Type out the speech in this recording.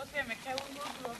¿Cómo se llama? Un muslo.